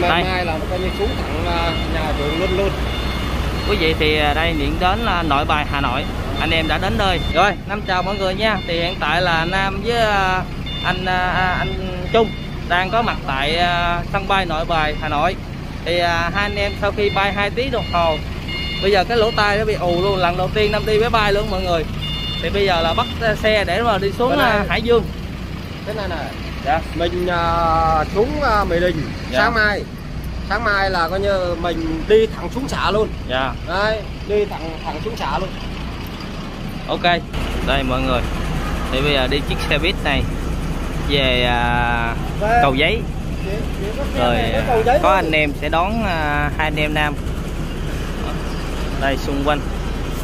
mai, Đây. mai là coi như xuống thẳng à, nhà trường luôn luôn. Quý vị thì à, đây điện đến là nội bài Hà Nội. Anh em đã đến nơi. Rồi. Nam chào mọi người nha. Thì hiện tại là Nam với à, anh anh Trung đang có mặt tại sân bay nội bài Hà Nội. Thì hai anh em sau khi bay 2 tiếng đồng hồ bây giờ cái lỗ tai nó bị ù luôn. Lần đầu tiên Nam đi máy bay luôn mọi người. Thì bây giờ là bắt xe để mà đi xuống Hải Dương. Thế này này dạ. Mình à, xuống à, Mỹ Đình. Dạ. sáng mai. Sáng mai là coi như mình đi thẳng xuống xã luôn. Dạ. Đấy đi thẳng thẳng xuống xã luôn. Ok. Đây mọi người. Thì bây giờ đi chiếc xe buýt này. Về à, Về. cầu giấy. Rồi cầu giấy có thôi. anh em sẽ đón à, hai anh em nam. Đây xung quanh.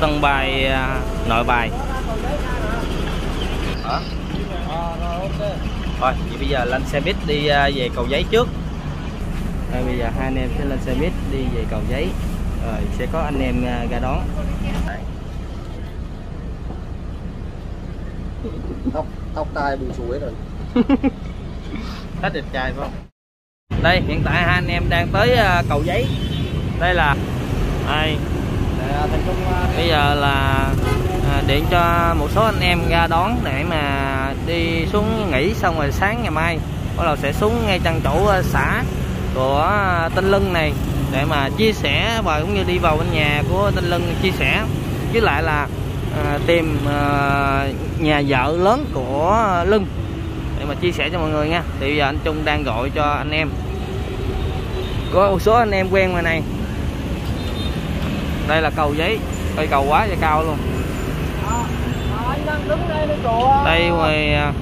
Sân bay à, nội bài. Đó À, rồi, ok. Thôi thì bây giờ lên xe buýt đi à, về cầu giấy trước. Rồi bây giờ hai anh em sẽ lên xe buýt đi về cầu giấy. Rồi sẽ có anh em à, ra đón. Tóc tóc tai bù hết rồi. Hết đẹp trai phải không? Đây hiện tại hai anh em đang tới à, cầu giấy. Đây là đây. Để à, bây giờ là điện cho một số anh em ra đón để mà đi xuống nghỉ xong rồi sáng ngày mai. Bắt đầu sẽ xuống ngay chân chỗ ờ, xã của ờ, Tinh Lưng này để mà chia sẻ và cũng như đi vào bên nhà của Tinh Lưng chia sẻ. Với lại là à, tìm à, nhà vợ lớn của Lưng để mà chia sẻ cho mọi người nha. Thì bây giờ anh Trung đang gọi cho anh em. Có một số anh em quen ngoài này. Đây là cầu giấy cây cầu quá trời cao luôn à, anh đang đứng đây ngoài à,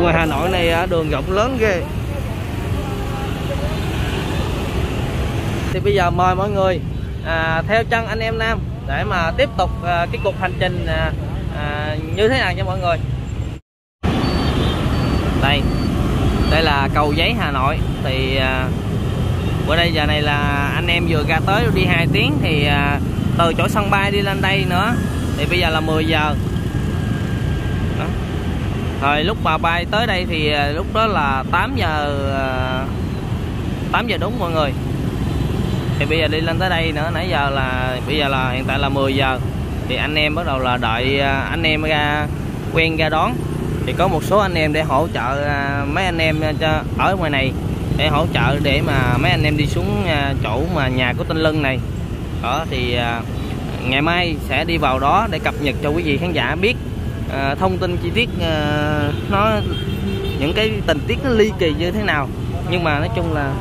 ngoài Hà Nội này à, đường rộng lớn ghê. Thì bây giờ mời mọi người à, theo chân anh em Nam để mà tiếp tục à, cái cuộc hành trình à, à, như thế nào cho mọi người. Đây đây là cầu giấy Hà Nội. Thì à, bữa đây giờ này là anh em vừa ra tới đi 2 tiếng thì à, từ chỗ sân bay đi lên đây nữa thì bây giờ là 10 giờ. Đó. Rồi lúc mà bay tới đây thì à, lúc đó là 8 giờ à, 8 giờ đúng mọi người. Thì bây giờ đi lên tới đây nữa, nãy giờ là, bây giờ là, hiện tại là 10 giờ. Thì anh em bắt đầu là đợi à, anh em ra, quen ra đón. Thì có một số anh em để hỗ trợ mấy anh em cho, ở ngoài này, để hỗ trợ để mà mấy anh em đi xuống chỗ mà nhà của Tinh Lân này. Đó, thì ngày mai sẽ đi vào đó để cập nhật cho quý vị khán giả biết à, thông tin chi tiết à, nó những cái tình tiết nó ly kỳ như thế nào. Nhưng mà nói chung là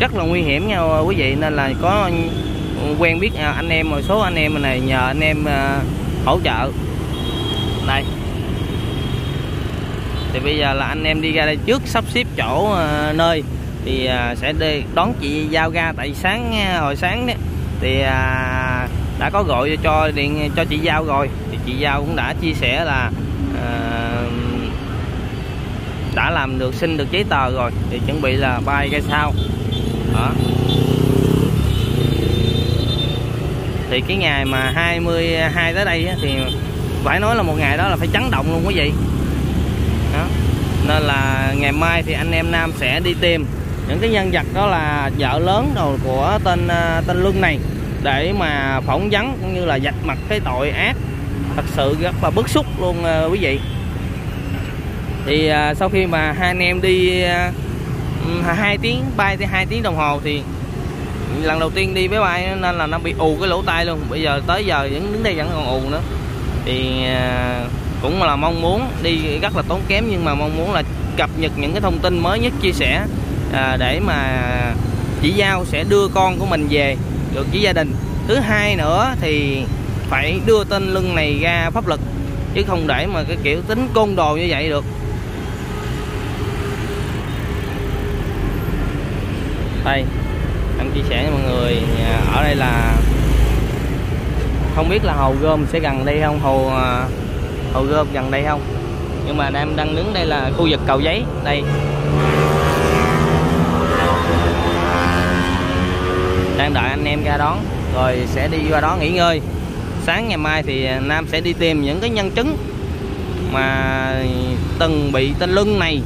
rất là nguy hiểm nha quý vị nên là có quen biết à, anh em một số anh em này nhờ anh em à, hỗ trợ. Đây. Thì bây giờ là anh em đi ra đây trước sắp xếp chỗ à, nơi. Thì à, sẽ đi đón chị giao ra tại sáng hồi sáng đấy thì à, đã có gọi cho điện cho chị giao rồi. Thì chị giao cũng đã chia sẻ là à, đã làm được xin được giấy tờ rồi. Thì chuẩn bị là bay ra sau. Đó. Thì cái ngày mà 22 tới đây á, thì phải nói là một ngày đó là phải chấn động luôn quý vị. Đó. nên là ngày mai thì anh em Nam sẽ đi tìm những cái nhân vật đó là vợ lớn đầu của tên à, tên lương này để mà phỏng vấn cũng như là dạch mặt cái tội ác. Thật sự rất là bức xúc luôn ờ, quý vị. Thì ờ, sau khi mà hai anh em đi ờ, ừ, hai tiếng bay tới hai tiếng đồng hồ thì lần đầu tiên đi máy bay nên là nó bị ù cái lỗ tai luôn. Bây giờ tới giờ vẫn đứng đây vẫn còn ù nữa. Thì cũng là mong muốn đi rất là tốn kém nhưng mà mong muốn là cập nhật những cái thông tin mới nhất chia sẻ à, để mà chị giao sẽ đưa con của mình về được với gia đình. Thứ hai nữa thì phải đưa tên lưng này ra pháp luật, chứ không để mà cái kiểu tính côn đồ như vậy được. Đây em chia sẻ với mọi người, ở đây là không biết là hồ gươm sẽ gần đây không? Hồ à, hồ gươm gần đây không? Nhưng mà em đang đứng đây là khu vực cầu giấy, đây. Đang đợi anh em ra đón rồi sẽ đi qua đó nghỉ ngơi. Sáng ngày mai thì Nam sẽ đi tìm những cái nhân chứng mà từng bị tên lưng này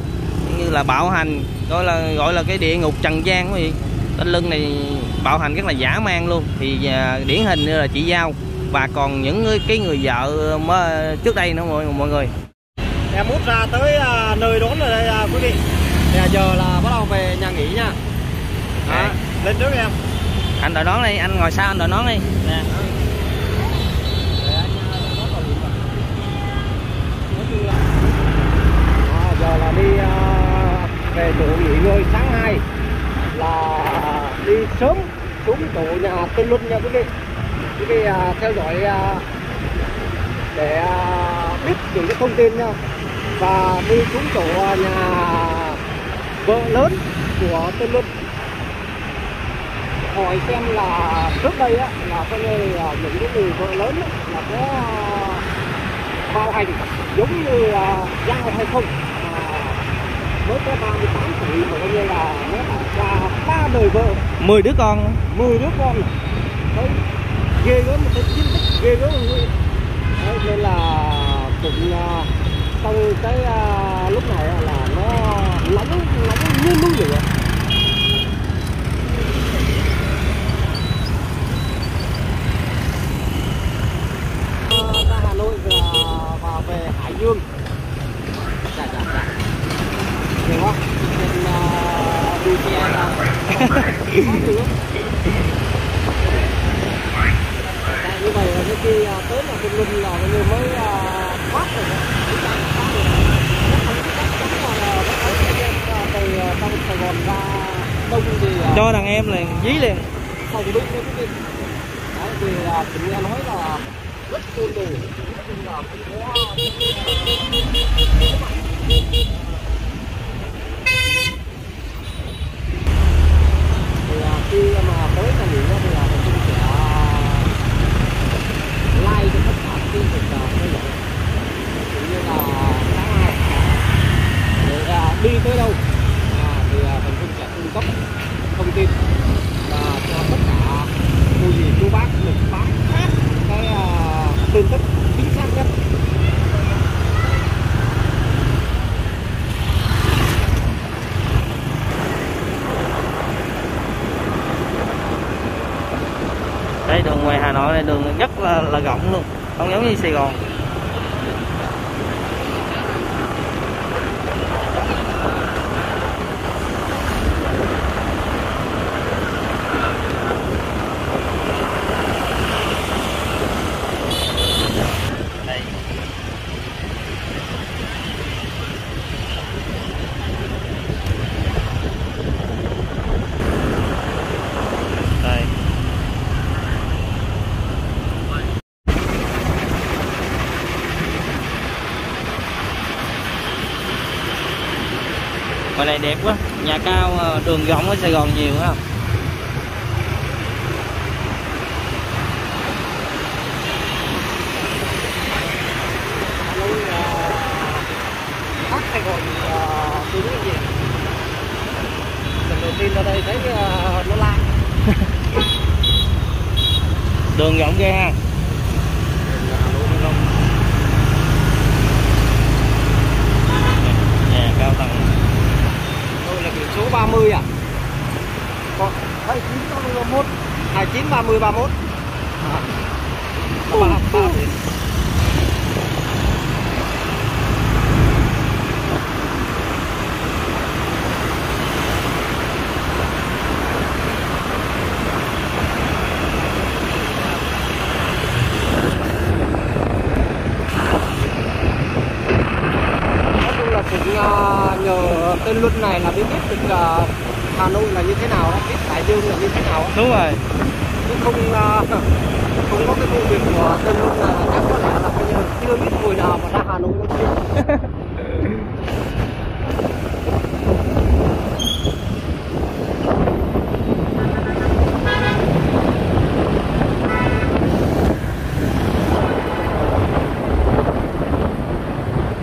như là bạo hành gọi là gọi là cái địa ngục trần gian quý vị tên lưng này bạo hành rất là giả man luôn. Thì à, điển hình như là chị giao và còn những cái người vợ mới trước đây nữa mọi mọi người. Em mút ra tới à, nơi đón rồi đây à, quý vị. Thì giờ là bắt đầu về nhà nghỉ nha. À, lên trước em anh đợi nón đi anh ngồi sau anh đợi nón đi. Nè. À, giờ là đi uh, về trụ nghỉ ngơi sáng nay là đi sớm xuống trụ nhà tên luân nha quý vị. Quý vị uh, theo dõi uh, để uh, biết những cái thông tin nha. Và đi xuống chỗ nhà vợ lớn của tên luân hỏi xem là trước đây á là coi như là những cái người vợ lớn á, là có à, bao hành giống như là giao hay không. À, mới có 38 tuổi mà coi như là nó ra ba đời vợ. 10 đứa con. 10 đứa con. Đấy ghê gớm một cái chiến tích ghê gớm đấy nên là cũng à, trong cái lúc này là nó nóng nóng như núi lửa Ờ, ra Hà Nội và, và Dương dạ dạ dạ. Hiểu không? Nên uh, đi xe là Tại như vậy là cái khi à, tới là Kinh Linh là cái người mới à, thoát rồi. Chúng ta thoát là cái à, từ trong Sài Gòn ra Đông thì cho đàn em liền dí liền. không biết cái. Đấy, thì à, chị nghe nói là rất côn đồ. Nói chung cũng có thì khi mà tới nhà nghỉ thì là mình sẽ like cho tất cả cái việc theo dõi cũng như là sáng nay để à, đi tới đâu à, thì à, mình cũng sẽ cung cấp thông tin và cho tất cả cô dì chú bác được bám sát cái à, tin tức chính xác nhất đây đường ngoài Hà Nội này đường rất là là rộng luôn, không giống như Sài Gòn. Đẹp quá nhà cao ờ, đường rộng ở Sài Gòn nhiều không? Hà Sài Gòn à, từ gì lần đầu tiên ra đây thấy à, nó lạ đường rộng ghê ha Hà Nội nó rộng. nhà cao tầng Tôi là biển số 30 à? Còn 29 31 29 30 31. À. Nói chung là cũng à, nhờ tên Luân này là mới biết được à, Hà Nội là như thế nào, đó, biết Hải Dương là như thế nào. á. đúng rồi chứ không à, không có cái vụ việc của tên Luân là chắc có lẽ là bây giờ chưa biết hồi nào mà ra Hà Nội luôn kia.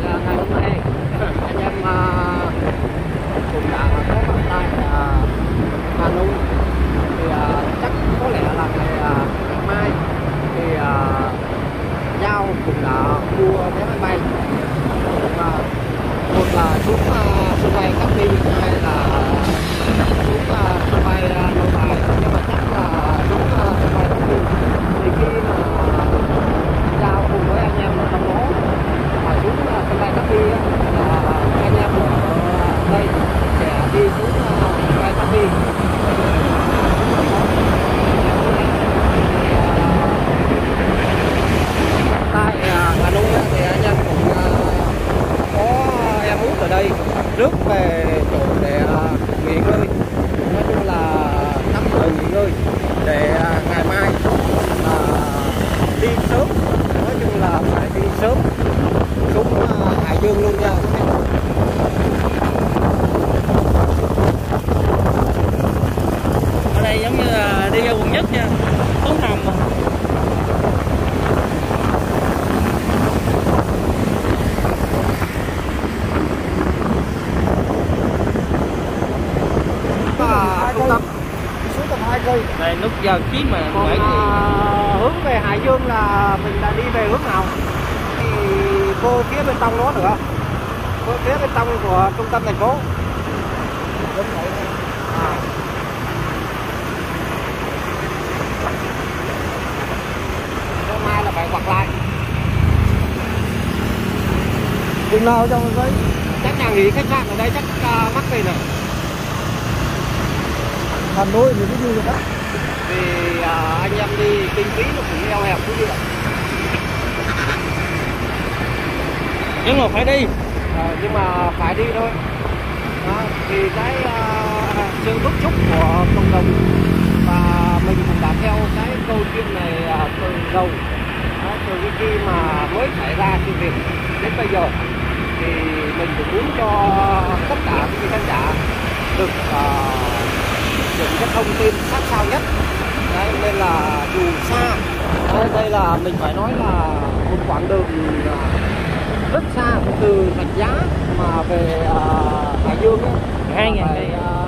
Dạ, ngày hôm nay anh em à, cũng đã có mặt tại à, Hà Nội thì à, chắc có lẽ là ngày, à, ngày mai thì à, Giao cũng đã mua vé máy bay và quay cắt đi hay là cũng uh, sân bay uh, nội bài nhưng mà chắc là xuống uh, sân bay cắt đi thì khi mà giao cùng với anh em ở trong đó mà xuống uh, sân bay cắt đi á, là anh em ở đây sẽ đi xuống uh, sân bay cắt đi tại à, Hà Nội á, thì anh em cũng à, có em út ở đây rước về chỗ để à, nghỉ ngơi nói chung là tắm thời nghỉ ngơi để à, ngày mai là đi sớm nói chung là phải đi sớm xuống à, Hải Dương luôn nha ở đây giống như là đi ra quận nhất nha tốn hầm mà à, trung tâm xuống tầm hai cây giao chí mà còn phải à, hướng về Hải Dương là mình đã đi về hướng nào? Thì vô phía bên trong đó nữa. Vô phía bên trong của trung tâm thành phố. Đúng vậy à. hôm mai là phải quặt lại. Chừng nào trong đấy chắc nhà nghỉ khách sạn ở đây chắc uh, mắc tiền rồi. Hà Nội thì cái gì đó thì à, anh em đi kinh phí nó cũng eo hẹp chút đi ạ. Nhưng mà phải đi. À, nhưng mà phải đi thôi. Đó, thì cái uh, sự bức xúc của cộng đồng và mình cũng đã theo cái câu chuyện này uh, từ đầu. Đó, từ cái khi mà mới xảy ra sự việc đến bây giờ thì mình cũng muốn cho tất cả những khán giả được uh, những cái thông tin sát sao nhất. Đấy, nên là dù xa đây, đây là mình phải nói là một quãng đường à, rất xa từ rạch giá mà về uh, hải dương ấy, hai ngàn là cây. à,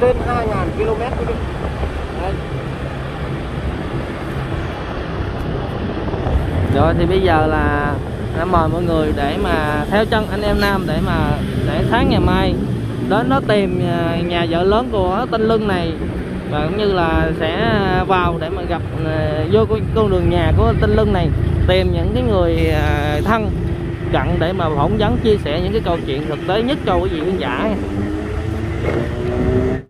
trên 2.000 km quý vị đấy. rồi thì bây giờ là đã mời mọi người để mà theo chân anh em nam để mà để sáng ngày mai đến nó tìm à, nhà vợ lớn của tên lưng này. Và cũng như là sẽ vào để mà gặp à, vô con- đường nhà của tên lưng này. Tìm những cái người à, thân cận để mà phỏng vấn, chia sẻ những cái câu chuyện thực tế nhất cho quý vị khán giả.